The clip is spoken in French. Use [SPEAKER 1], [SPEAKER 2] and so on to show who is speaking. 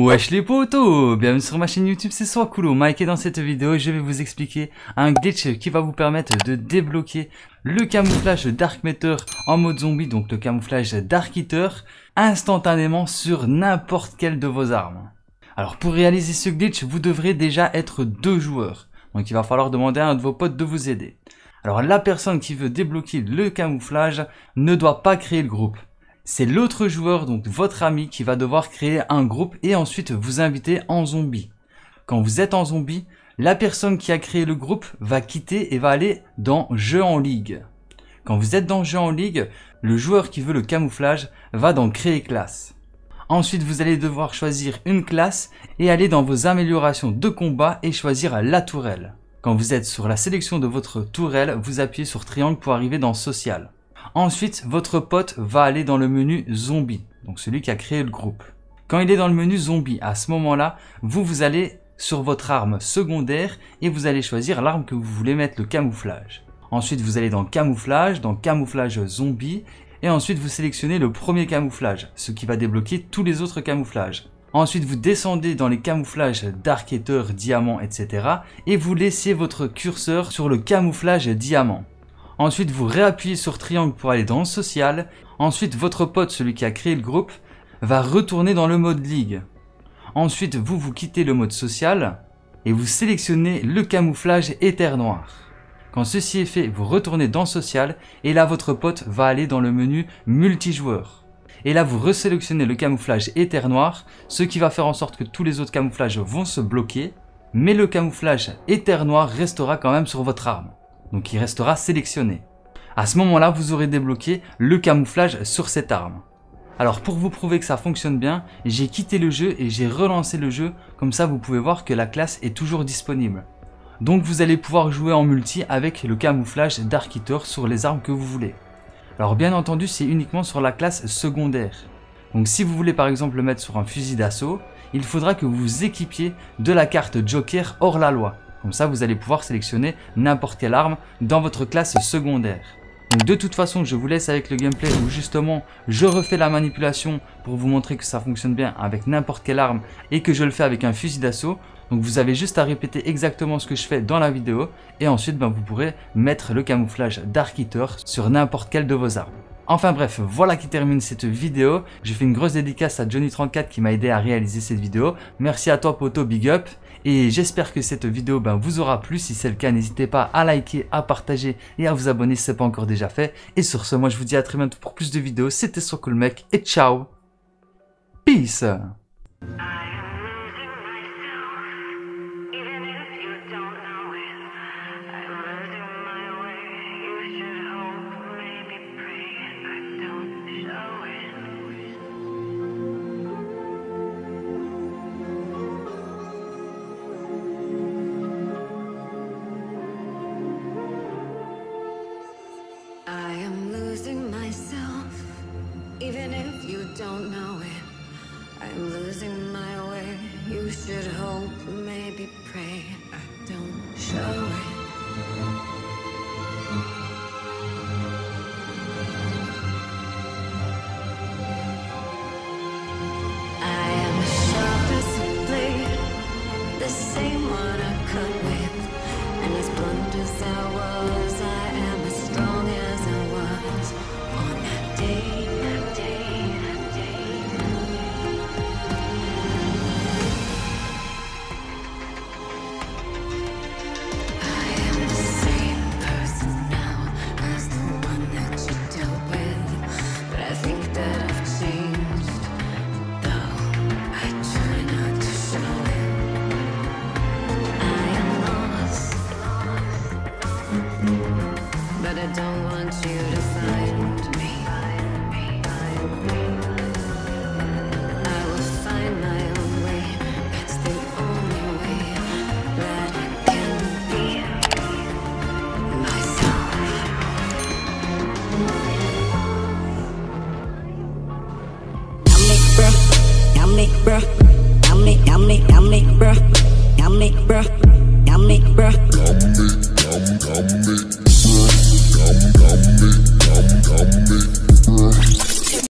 [SPEAKER 1] Wesh les potos Bienvenue sur ma chaîne YouTube, c'est Swakulo Mike et dans cette vidéo je vais vous expliquer un glitch qui va vous permettre de débloquer le camouflage Dark Matter en mode zombie, donc le camouflage Dark Eater, instantanément sur n'importe quelle de vos armes. Alors pour réaliser ce glitch, vous devrez déjà être deux joueurs, donc il va falloir demander à un de vos potes de vous aider. Alors la personne qui veut débloquer le camouflage ne doit pas créer le groupe c'est l'autre joueur, donc votre ami, qui va devoir créer un groupe et ensuite vous inviter en zombie. Quand vous êtes en zombie, la personne qui a créé le groupe va quitter et va aller dans jeu en ligue. Quand vous êtes dans jeu en ligue, le joueur qui veut le camouflage va dans créer classe. Ensuite, vous allez devoir choisir une classe et aller dans vos améliorations de combat et choisir la tourelle. Quand vous êtes sur la sélection de votre tourelle, vous appuyez sur triangle pour arriver dans social. Ensuite, votre pote va aller dans le menu zombie, donc celui qui a créé le groupe. Quand il est dans le menu zombie, à ce moment-là, vous, vous allez sur votre arme secondaire et vous allez choisir l'arme que vous voulez mettre le camouflage. Ensuite, vous allez dans camouflage, dans camouflage zombie, et ensuite vous sélectionnez le premier camouflage, ce qui va débloquer tous les autres camouflages. Ensuite, vous descendez dans les camouflages Dark Eater, Diamant, etc. Et vous laissez votre curseur sur le camouflage Diamant. Ensuite, vous réappuyez sur triangle pour aller dans social. Ensuite, votre pote, celui qui a créé le groupe, va retourner dans le mode ligue. Ensuite, vous, vous quittez le mode social et vous sélectionnez le camouflage éther noir. Quand ceci est fait, vous retournez dans social et là, votre pote va aller dans le menu multijoueur. Et là, vous resélectionnez le camouflage éther noir, ce qui va faire en sorte que tous les autres camouflages vont se bloquer, mais le camouflage éther noir restera quand même sur votre arme donc il restera sélectionné. À ce moment-là, vous aurez débloqué le camouflage sur cette arme. Alors pour vous prouver que ça fonctionne bien, j'ai quitté le jeu et j'ai relancé le jeu, comme ça vous pouvez voir que la classe est toujours disponible. Donc vous allez pouvoir jouer en multi avec le camouflage Dark sur les armes que vous voulez. Alors bien entendu c'est uniquement sur la classe secondaire. Donc si vous voulez par exemple le mettre sur un fusil d'assaut, il faudra que vous vous équipiez de la carte Joker hors la loi. Comme ça, vous allez pouvoir sélectionner n'importe quelle arme dans votre classe secondaire. Donc de toute façon, je vous laisse avec le gameplay où justement je refais la manipulation pour vous montrer que ça fonctionne bien avec n'importe quelle arme et que je le fais avec un fusil d'assaut. Donc vous avez juste à répéter exactement ce que je fais dans la vidéo et ensuite ben, vous pourrez mettre le camouflage Dark sur n'importe quelle de vos armes. Enfin bref, voilà qui termine cette vidéo. Je fais une grosse dédicace à Johnny34 qui m'a aidé à réaliser cette vidéo. Merci à toi poto, big up. Et j'espère que cette vidéo ben, vous aura plu. Si c'est le cas, n'hésitez pas à liker, à partager et à vous abonner si ce n'est pas encore déjà fait. Et sur ce, moi je vous dis à très bientôt pour plus de vidéos. C'était Mec et ciao Peace even if you don't know it. I'm losing my way. You should hope, maybe pray. I don't show it.